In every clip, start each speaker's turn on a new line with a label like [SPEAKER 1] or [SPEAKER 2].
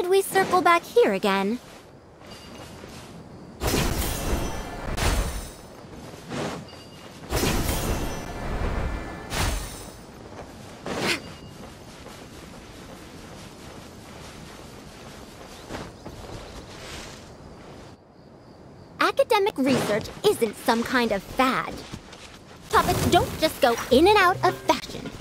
[SPEAKER 1] did we circle back here again? Academic research isn't some kind of fad. Topics don't just go in and out of fashion.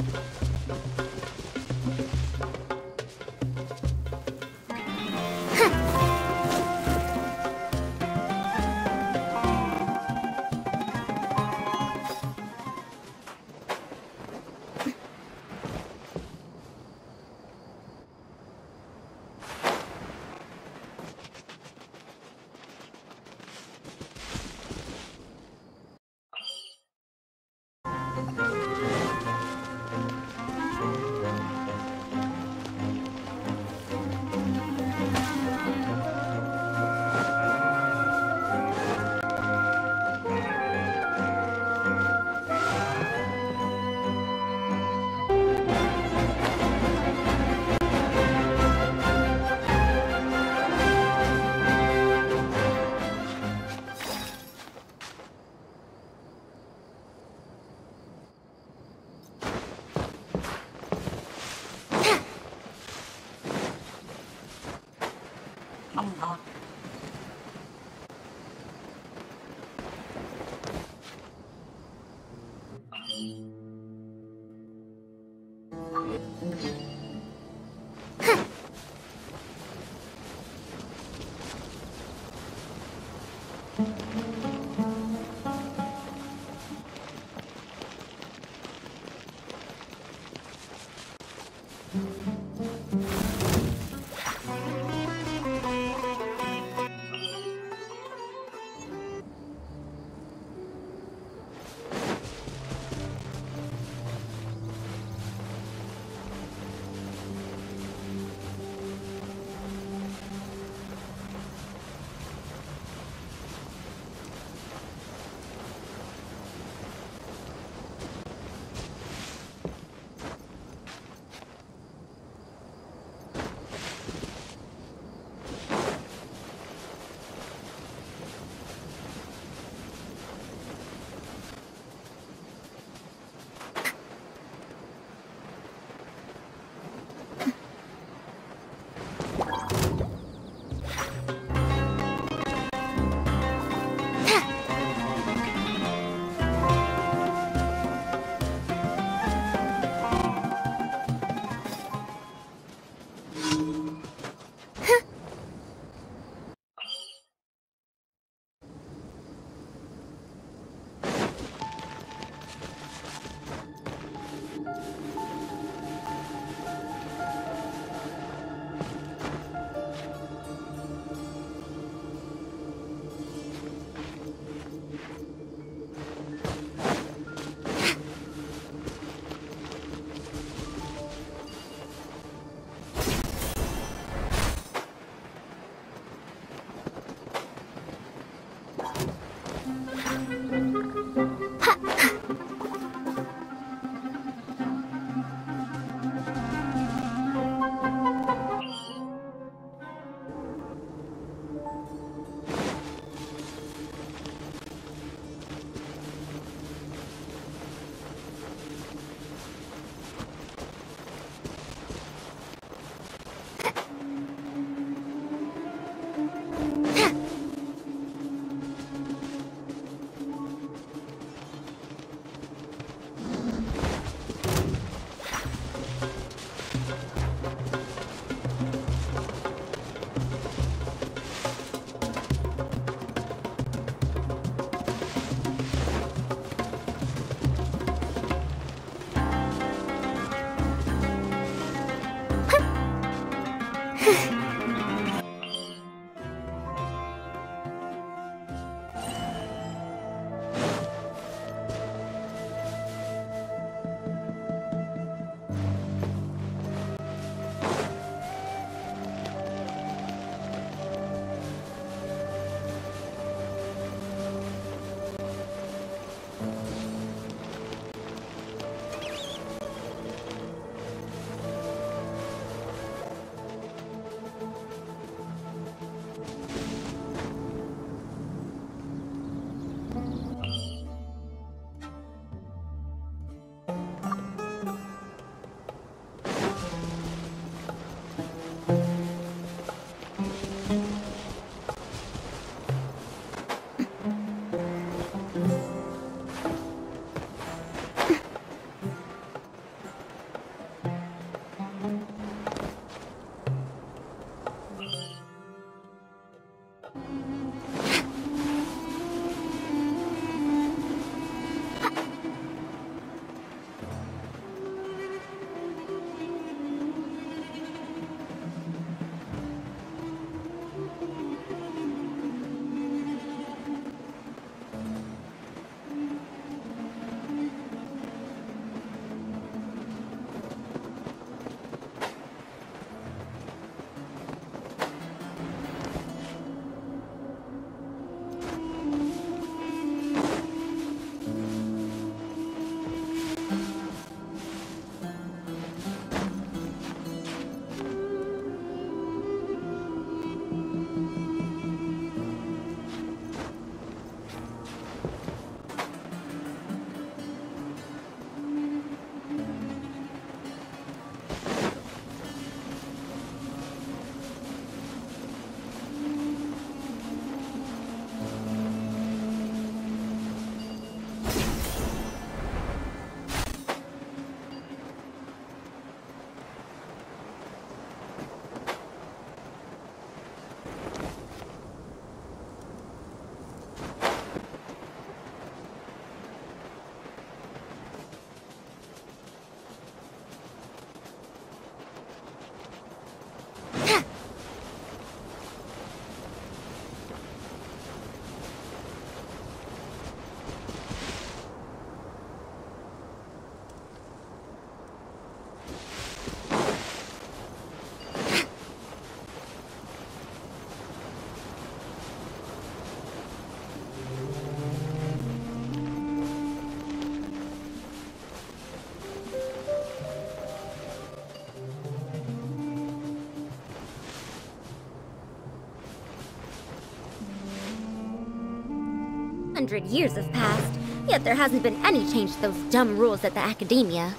[SPEAKER 1] Hundred years have passed, yet there hasn't been any change to those dumb rules at the Academia.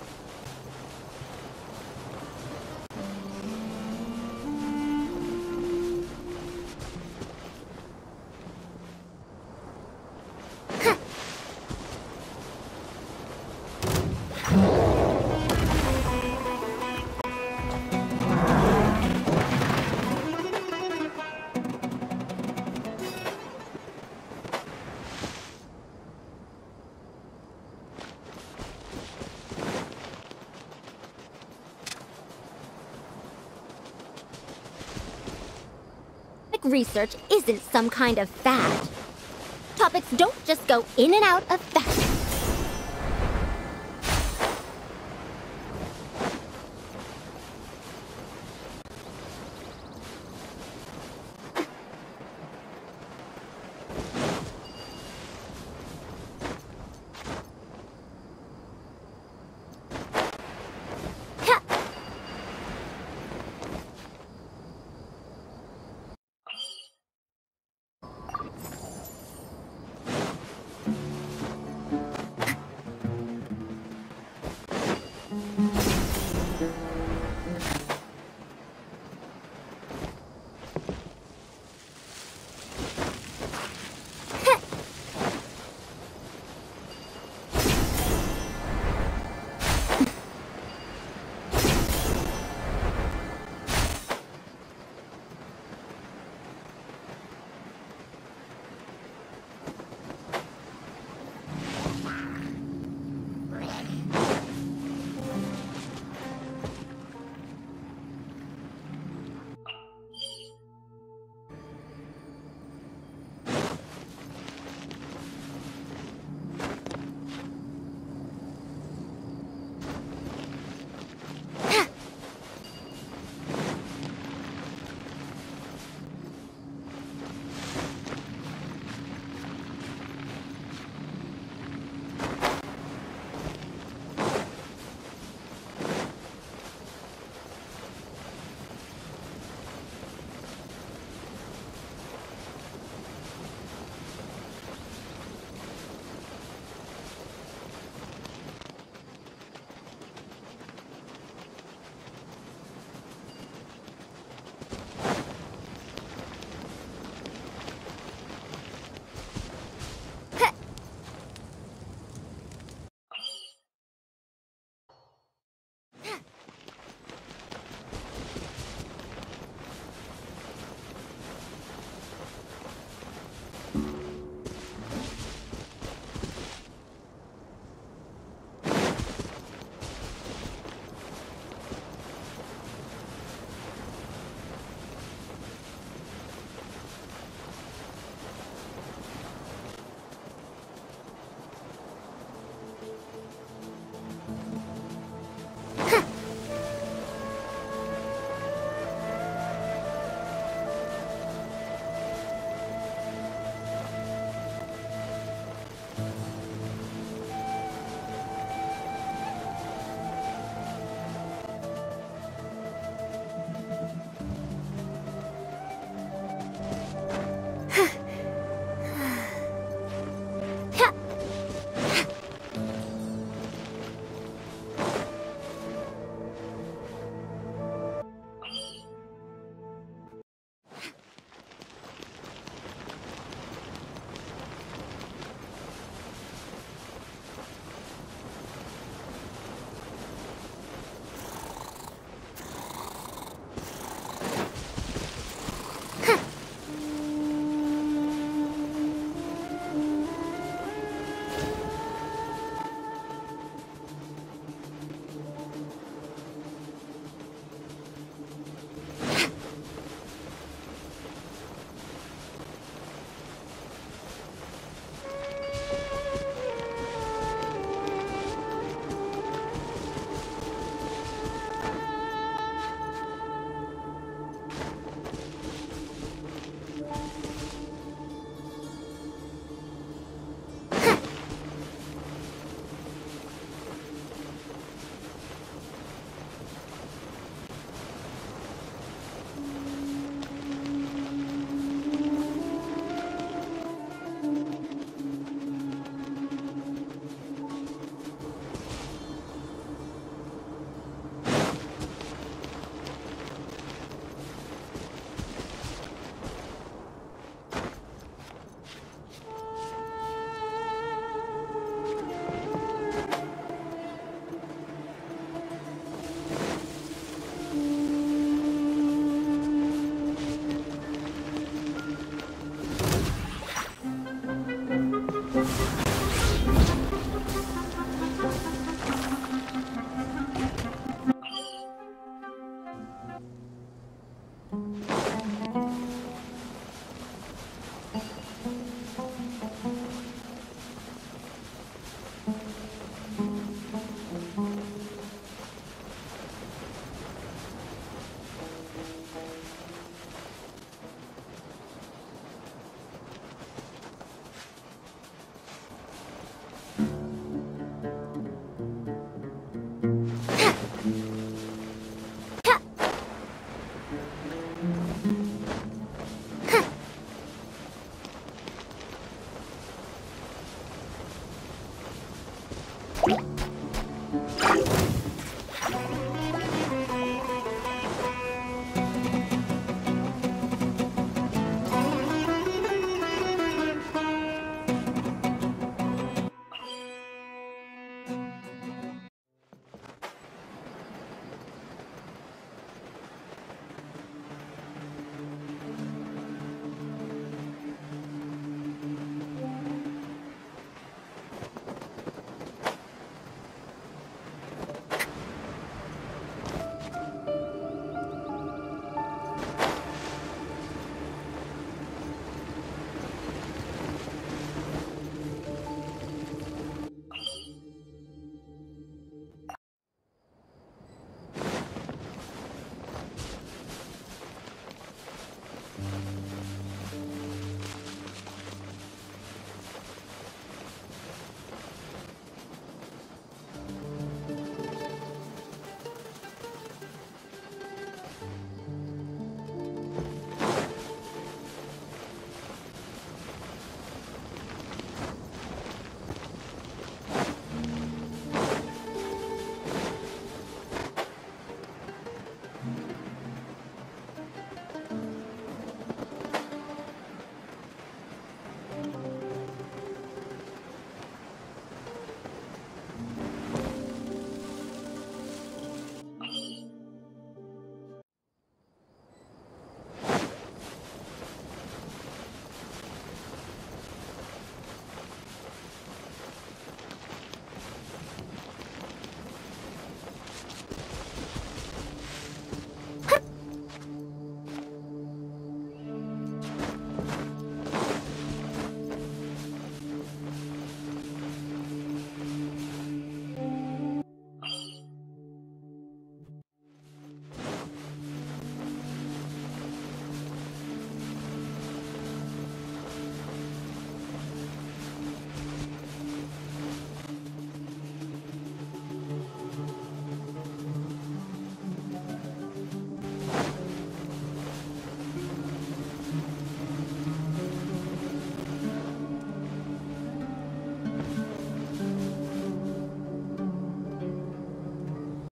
[SPEAKER 1] Research isn't some kind of fad. Topics don't just go in and out of.